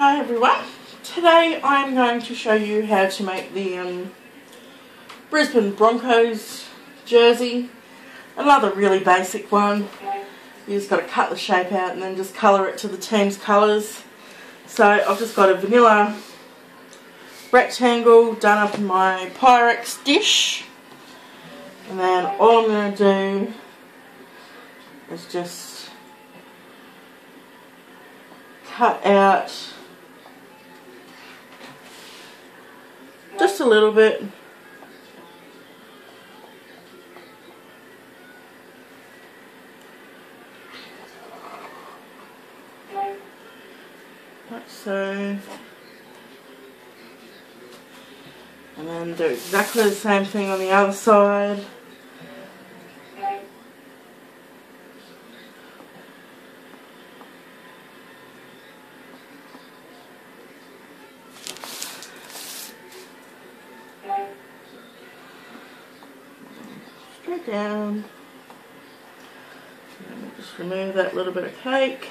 Hi everyone. Today I'm going to show you how to make the um, Brisbane Broncos jersey. Another really basic one. You just got to cut the shape out and then just colour it to the team's colours. So I've just got a vanilla rectangle done up in my Pyrex dish. And then all I'm going to do is just cut out a little bit. Like so. And then do exactly the same thing on the other side. Straight down. Just remove that little bit of cake.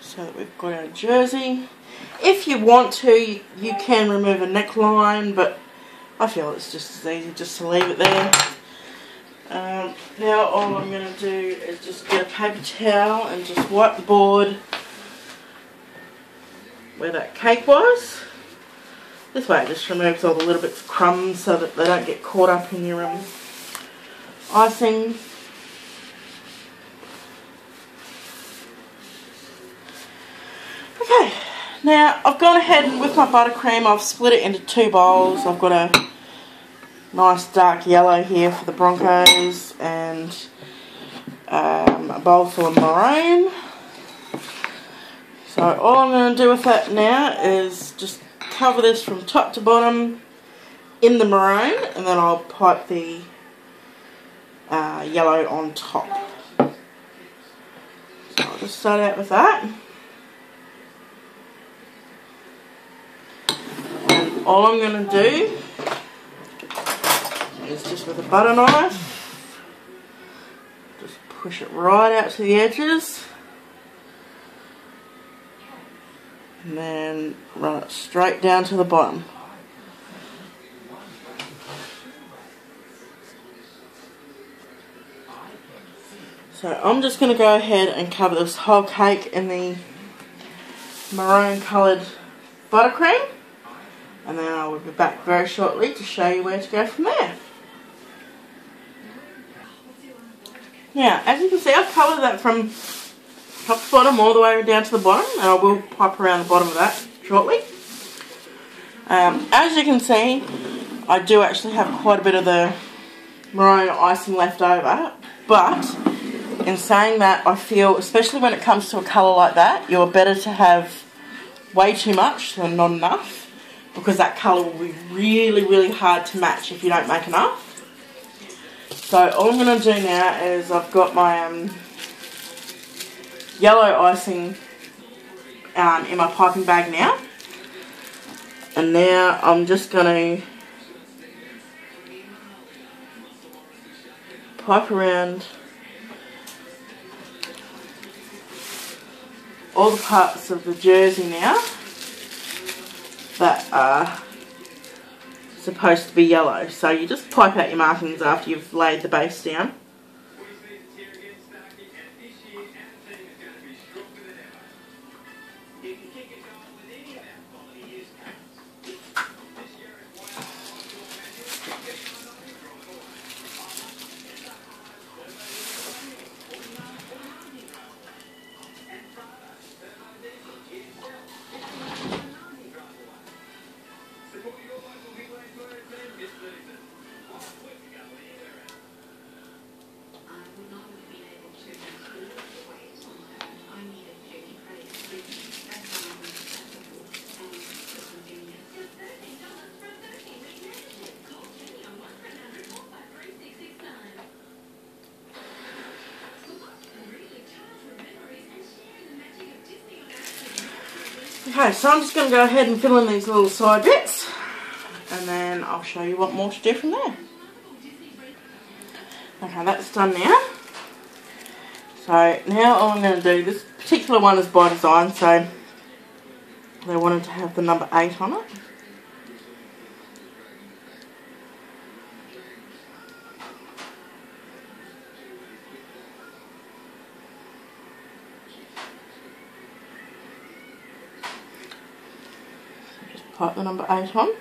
So that we've got our jersey. If you want to, you can remove a neckline, but I feel it's just as easy just to leave it there. Um, now all I'm going to do is just get a paper towel and just wipe the board where that cake was. This way it just removes all the little bits of crumbs so that they don't get caught up in your um, icing. Okay, now I've gone ahead with my buttercream, I've split it into two bowls. I've got a nice dark yellow here for the Broncos and um, a bowl full of maroon. So all I'm going to do with that now is just cover this from top to bottom in the maroon and then I'll pipe the uh, yellow on top. So I'll just start out with that. And all I'm going to do is just with a butter knife, just push it right out to the edges. And then run it straight down to the bottom. So I'm just going to go ahead and cover this whole cake in the maroon coloured buttercream and then I will be back very shortly to show you where to go from there. Now, as you can see, I've covered that from top to bottom all the way down to the bottom and I will pipe around the bottom of that shortly. Um, as you can see I do actually have quite a bit of the maroon icing left over but in saying that I feel especially when it comes to a colour like that you're better to have way too much than not enough because that colour will be really really hard to match if you don't make enough. So all I'm going to do now is I've got my um, yellow icing um, in my piping bag now. And now I'm just going to pipe around all the parts of the jersey now that are supposed to be yellow. So you just pipe out your markings after you've laid the base down. Okay, so I'm just going to go ahead and fill in these little side bits and then I'll show you what more to do from there. Okay, that's done now. So now all I'm going to do, this particular one is by design, so they wanted to have the number 8 on it. The number 8 on.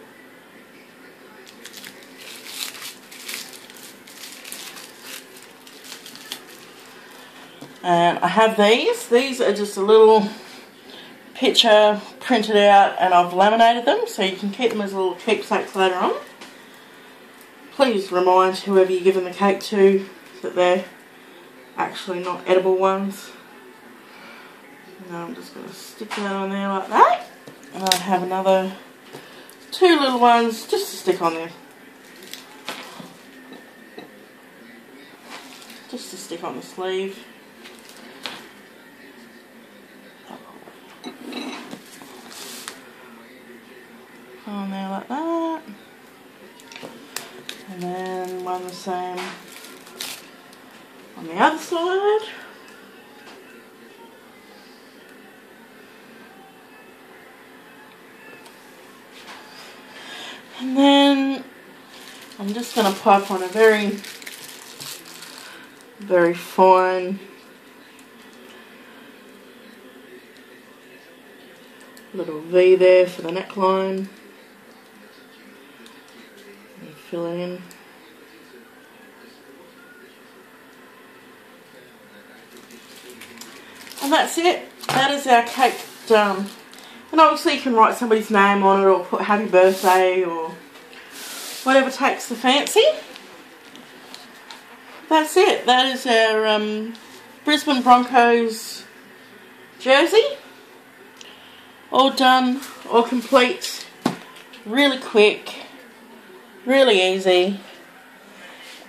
And I have these. These are just a little picture printed out and I've laminated them so you can keep them as little keepsakes later on. Please remind whoever you're giving the cake to that they're actually not edible ones. Now I'm just going to stick that on there like that. And I have another two little ones just to stick on there. Just to stick on the sleeve. Oh, on there like that. And then one the same on the other side. And then I'm just going to pop on a very, very fine little V there for the neckline fill it in. And that's it. That is our cake done. And obviously you can write somebody's name on it or put happy birthday or whatever takes the fancy. That's it. That is our um, Brisbane Broncos jersey. All done, all complete, really quick really easy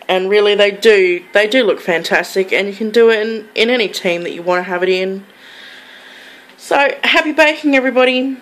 and really they do they do look fantastic and you can do it in, in any team that you want to have it in so happy baking everybody